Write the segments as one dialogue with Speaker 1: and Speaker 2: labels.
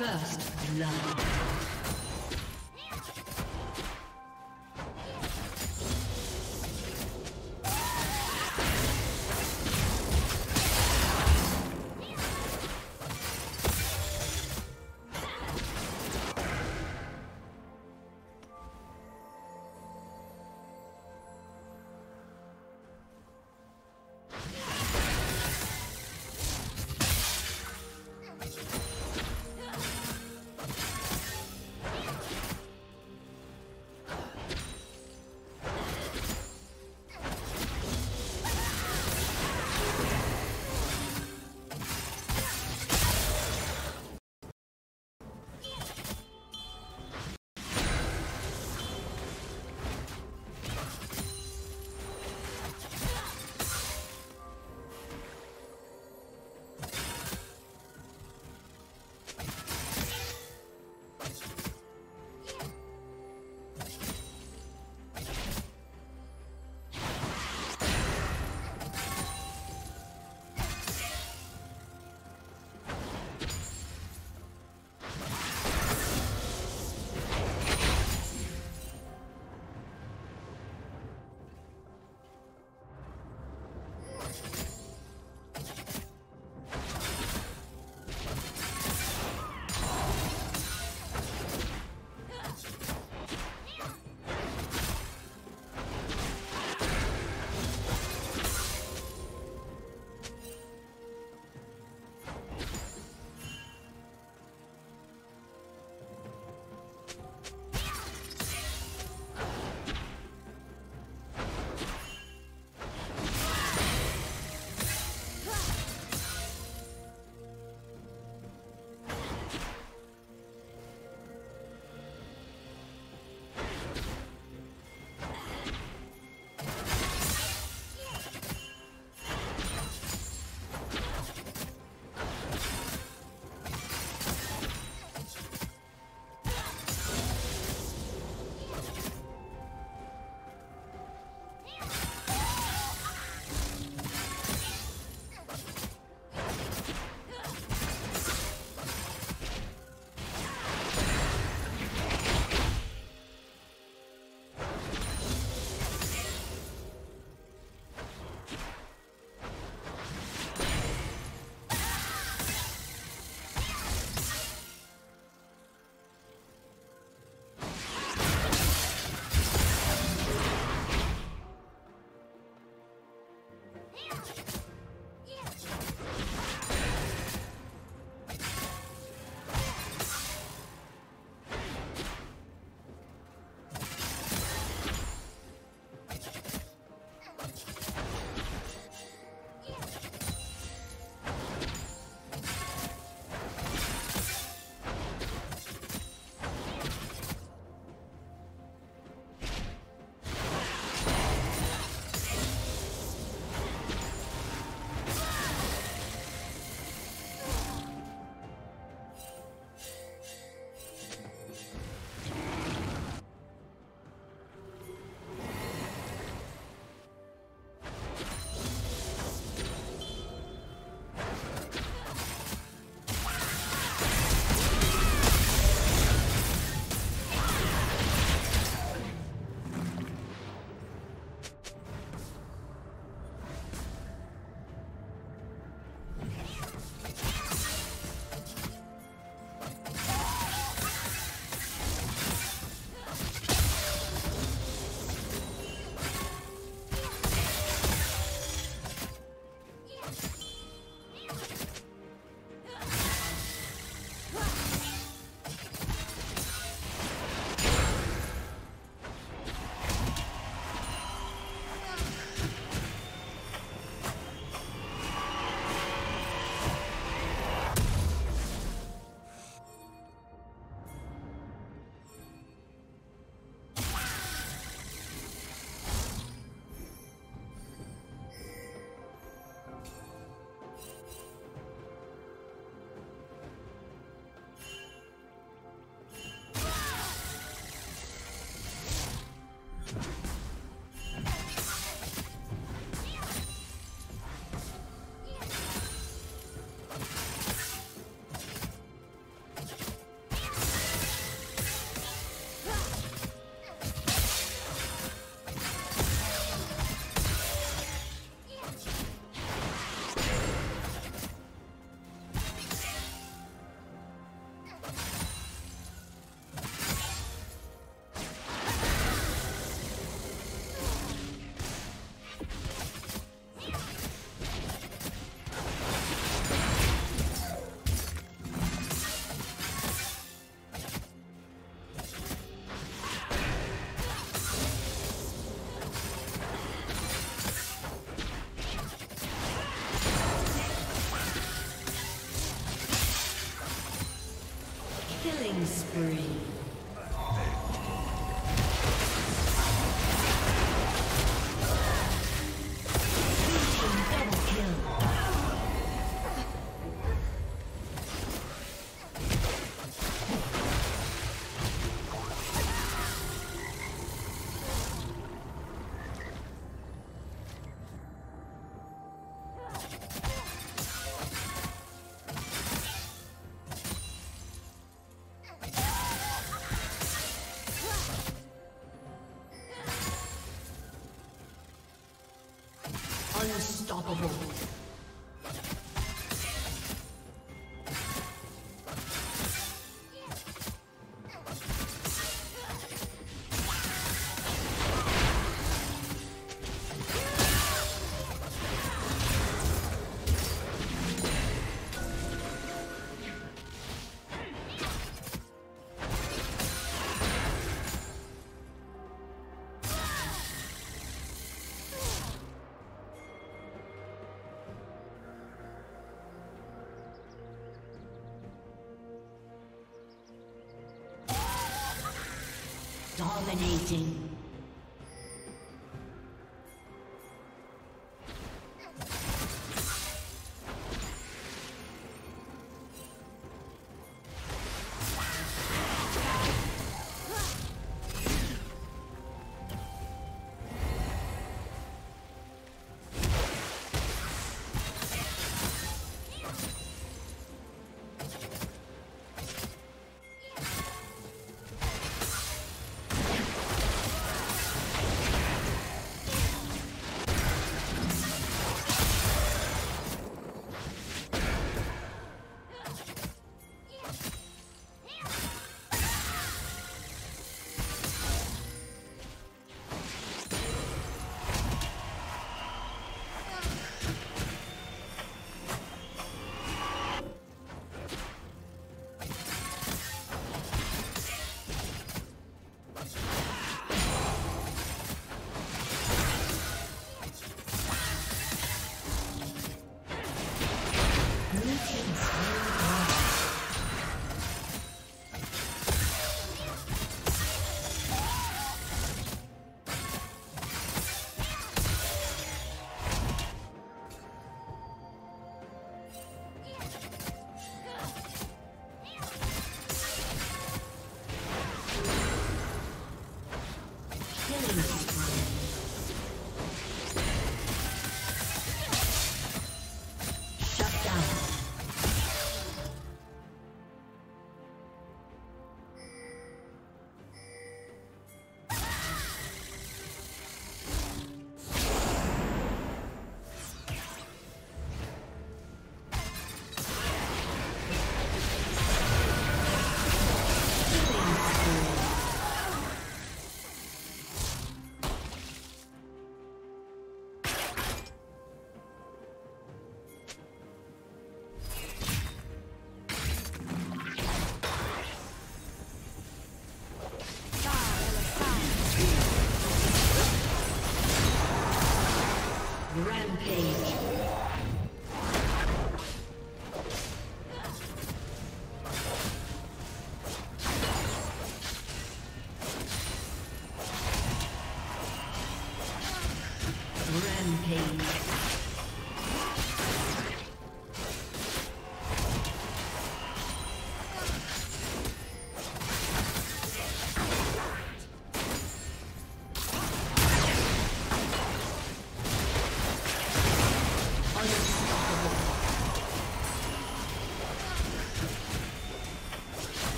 Speaker 1: First blood.
Speaker 2: Killing Unstoppable. Dominating.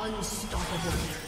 Speaker 2: Unstoppable.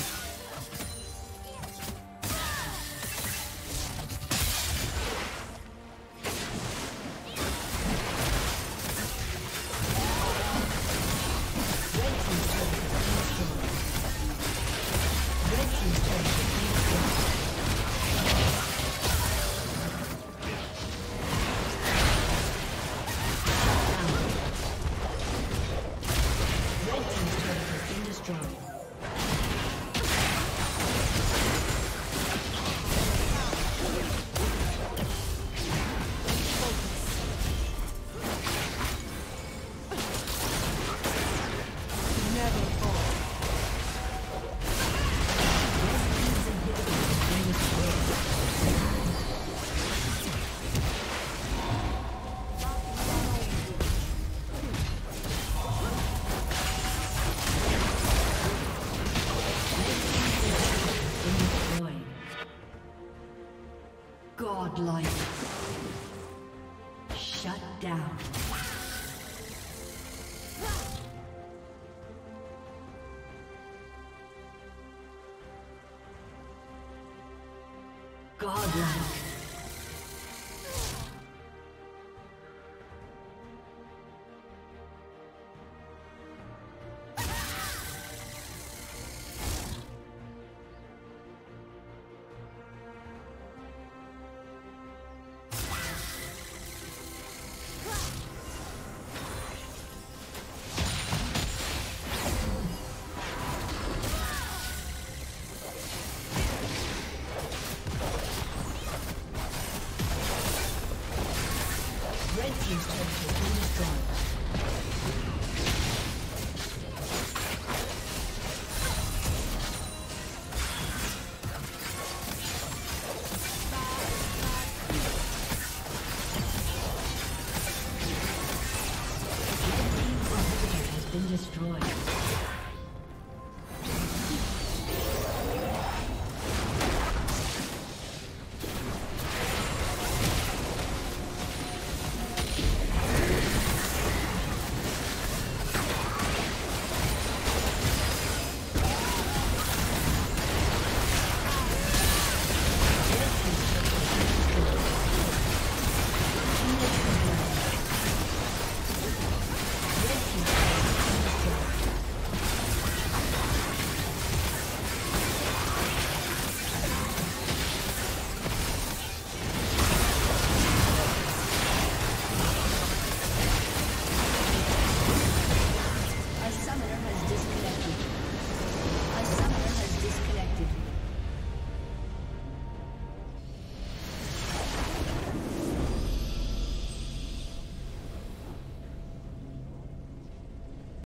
Speaker 2: Godlike.